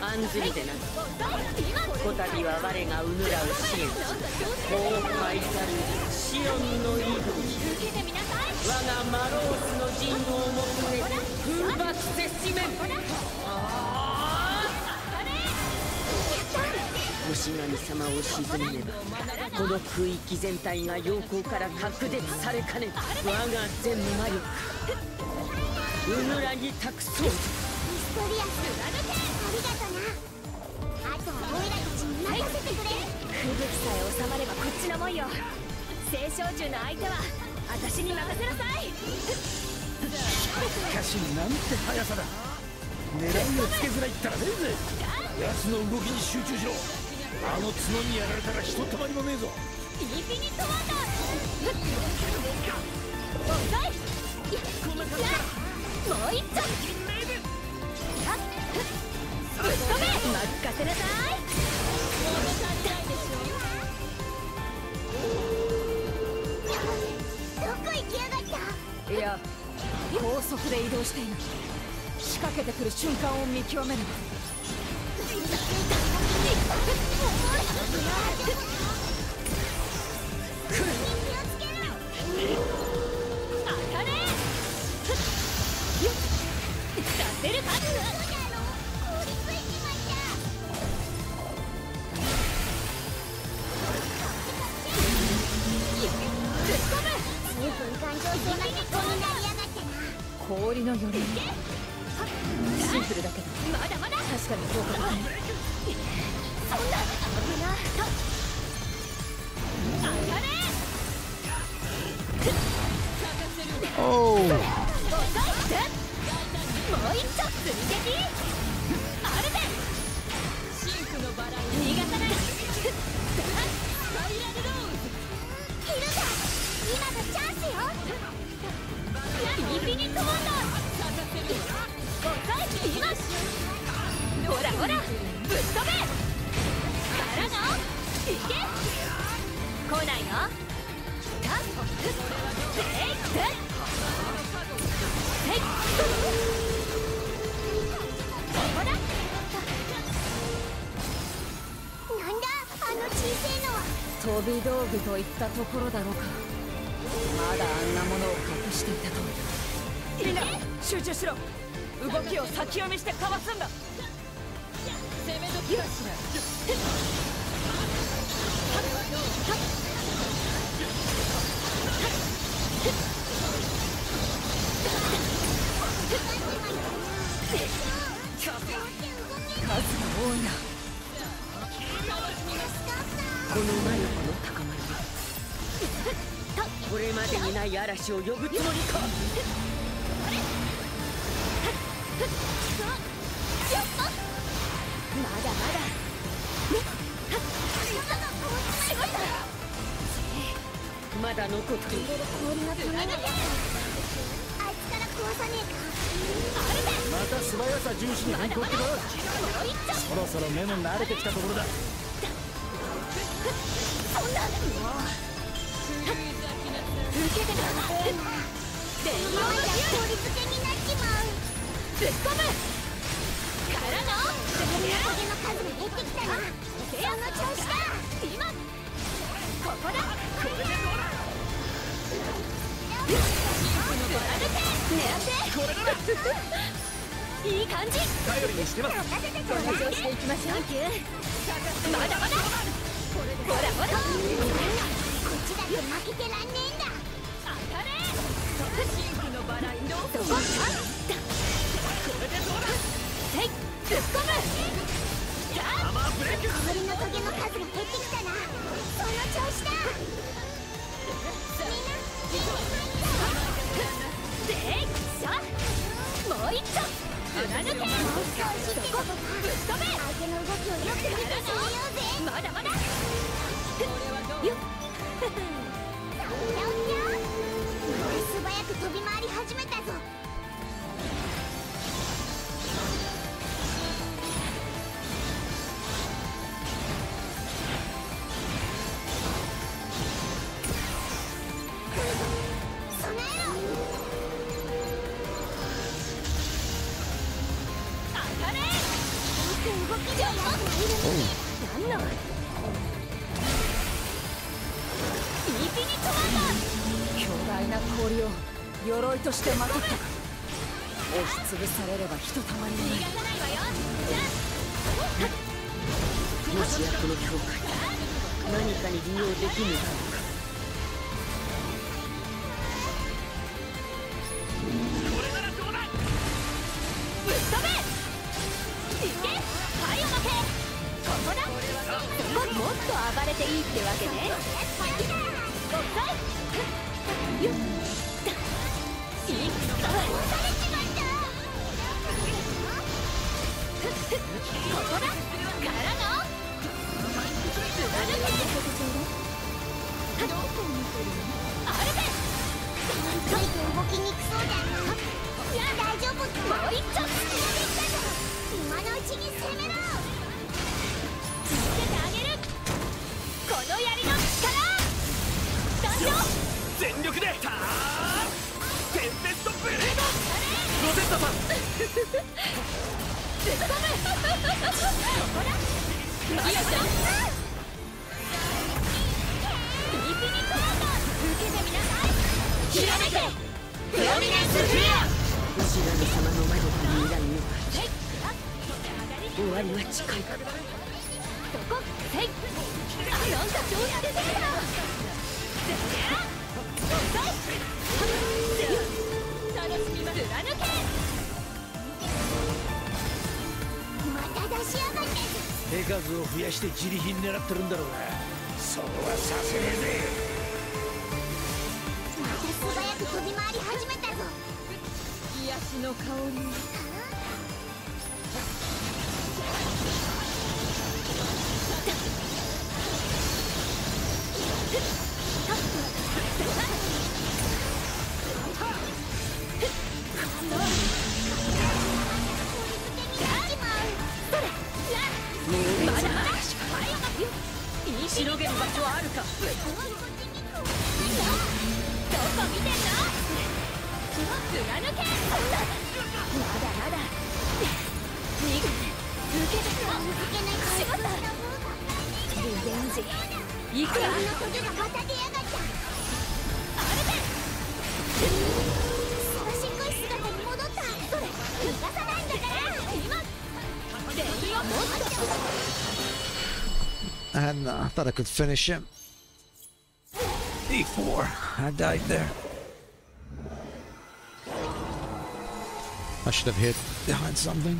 案ずるでな。こたびは我がうぬらを支援し荒廃たるシオン。の息吹我がマロー。スの陣を求め風爆接し面星神様を沈めればこの空域全体が陽光から隔絶されかね我が全魔力うぬらに託そうミストリアスありがとな。あとはオイラたちに任せてくれ。吹雪さえ収まればこっちのもんよ。青少獣の相手は私に任せなさい。しかしなんて速さだ。狙いをつけづらいったらねえぜ。奴の動きに集中しろ。あの角にやられたらひとたまりもねえぞ。インフィニットワンダー遅いもう一丁速で移動している仕掛けてくる瞬間を見極める当たれ出せるか凍りついちまった随分感情そうな格好に。なりやっ氷のより。ほらほらぶっ飛べからのいけ来ないのタッセイセイせいほらなんだあの小せえのは飛び道具といったところだろうか。まだあんなものを隠していたとみんな。集中しろ。動きを先読みしてかわすんだ。攻め時かしら数が多いな。この魔力の高まりは。これまでにない嵐を呼ぶつもりか。まだ残っている氷が取れなかったあいつから壊さねえかまた素早さ重視に変更ってかもう一丁そろそろ目も慣れてきたところだそんな受けてた電用が氷漬けになっちまうぶっ込むからの影の数が減ってきたなその調子だ今ここだこれでどうだいい感じ頼りにしていきましょうまだ？まだほらほらこっちだって負けてらんねえんだ当たれシンクのバラ色どこれでどうだせいぶっ込む氷のの数が減ってきたな。その調子だ。みんなせいさもう一丁裏抜け少しってことかぶっ飛べ相手の動きをよく見て攻めようぜまだまだよっおっしゃおっしゃまた素早く飛び回り始めたぞなん。なのインフィニットワンダー巨大な氷を鎧としてまとったか押しつぶされればひとたまりもない逃がさないわよじゃもしやこの境界何かに利用できぬだろうかと暴れていいってわけね。よっもう一丁今のうちに攻めろ全力でターンテンペストブレード！ロゼッタさん！ぶっ飛ぶほらよいしょインフィニットワンダー受けてみなさいひらめけ！プロミネンスフィア氏神様の魔力に睨みよはい終わりは近いそこせいあなんか調子出てきた手数を増やして自利品狙ってるんだろうがそうはさせねえぜまた素早く飛び回り始めたぞ。癒しの香りしのげる場所はあるか。どこ見てんの貫けまだまだ逃げて受けて受けな。いしまったリベンジいくらの時がまた出やがったあれですばしっこい姿に戻ったそれ逃がさな。いんだから今レイを持って And uh, I thought I could finish him. E4. I died there. I should have hit behind something.